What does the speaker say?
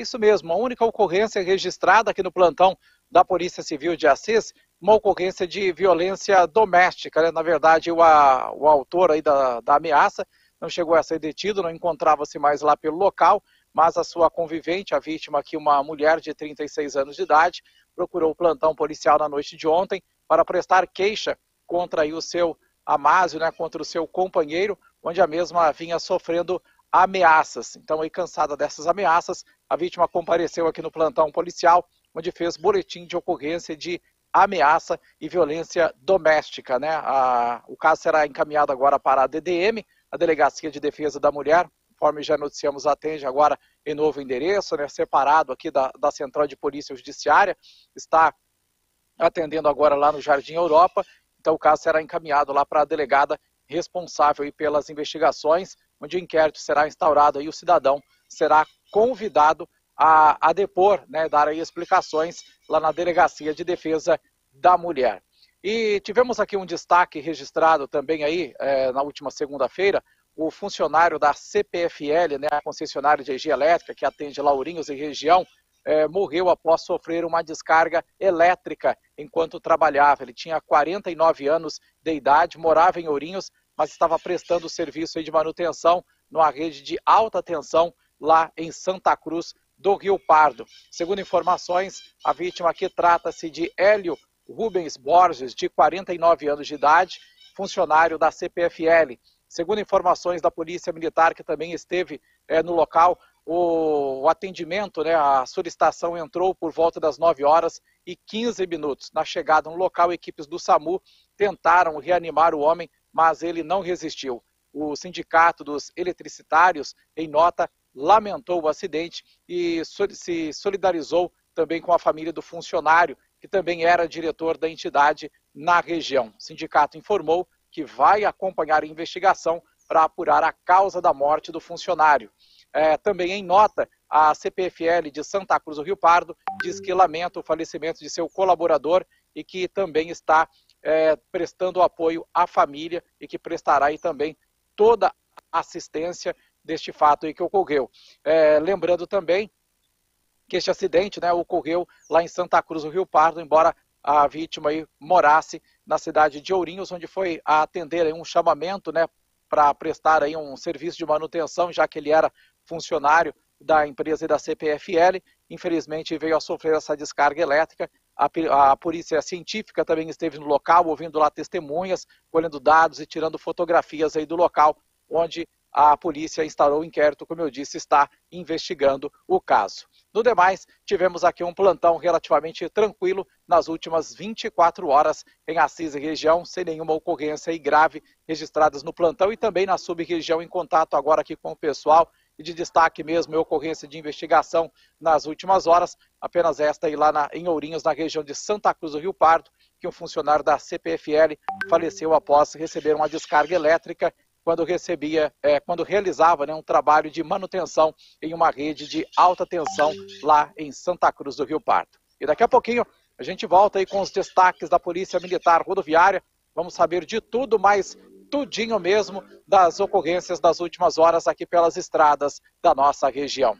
Isso mesmo, a única ocorrência registrada aqui no plantão da Polícia Civil de Assis, uma ocorrência de violência doméstica. Né? Na verdade, o, a, o autor aí da, da ameaça não chegou a ser detido, não encontrava-se mais lá pelo local, mas a sua convivente, a vítima aqui, uma mulher de 36 anos de idade, procurou o plantão policial na noite de ontem para prestar queixa contra o seu Amásio, né, contra o seu companheiro, onde a mesma vinha sofrendo ameaças. Então, aí, cansada dessas ameaças, a vítima compareceu aqui no plantão policial, onde fez boletim de ocorrência de ameaça e violência doméstica. Né? A, o caso será encaminhado agora para a DDM, a Delegacia de Defesa da Mulher, conforme já noticiamos, atende agora em novo endereço, né, separado aqui da, da Central de Polícia Judiciária, está atendendo agora lá no Jardim Europa, então o caso será encaminhado lá para a delegada responsável pelas investigações, onde o inquérito será instaurado e o cidadão será convidado a, a depor, né, dar aí explicações lá na Delegacia de Defesa da Mulher. E tivemos aqui um destaque registrado também aí é, na última segunda-feira, o funcionário da CPFL, né, a concessionária de energia elétrica que atende Laurinhos e região, é, morreu após sofrer uma descarga elétrica enquanto trabalhava. Ele tinha 49 anos de idade, morava em Ourinhos, mas estava prestando serviço de manutenção numa rede de alta tensão lá em Santa Cruz do Rio Pardo. Segundo informações, a vítima aqui trata-se de Hélio Rubens Borges, de 49 anos de idade, funcionário da CPFL. Segundo informações da Polícia Militar, que também esteve é, no local, o, o, atendimento, né, a solicitação entrou por volta das 9 horas e 15 minutos. Na chegada no local, equipes do SAMU tentaram reanimar o homem, mas ele não resistiu. O Sindicato dos Eletricitários, em nota, lamentou o acidente e se solidarizou também com a família do funcionário, que também era diretor da entidade na região. O sindicato informou que vai acompanhar a investigação para apurar a causa da morte do funcionário. É, também em nota, a CPFL de Santa Cruz do Rio Pardo diz que lamenta o falecimento de seu colaborador e que também está é, prestando apoio à família e que prestará aí também toda a assistência deste fato aí que ocorreu. É, lembrando também que este acidente né, ocorreu lá em Santa Cruz do Rio Pardo, embora a vítima aí morasse na cidade de Ourinhos, onde foi atender um chamamento né, para prestar aí um serviço de manutenção, já que ele era funcionário da empresa e da CPFL. Infelizmente veio a sofrer essa descarga elétrica. A, a polícia científica também esteve no local, ouvindo lá testemunhas, colhendo dados e tirando fotografias aí do local, onde a polícia instaurou o inquérito, como eu disse, está investigando o caso. No demais, tivemos aqui um plantão relativamente tranquilo nas últimas 24 horas em Assis e região, sem nenhuma ocorrência grave registradas no plantão e também na sub-região em contato agora aqui com o pessoal e de destaque mesmo, ocorrência de investigação nas últimas horas, apenas esta aí lá na, em Ourinhos, na região de Santa Cruz do Rio Pardo, que um funcionário da CPFL faleceu após receber uma descarga elétrica quando recebia, é, quando realizava né, um trabalho de manutenção em uma rede de alta tensão lá em Santa Cruz do Rio Pardo. E daqui a pouquinho a gente volta aí com os destaques da Polícia Militar Rodoviária. Vamos saber de tudo, mas tudinho mesmo das ocorrências das últimas horas aqui pelas estradas da nossa região.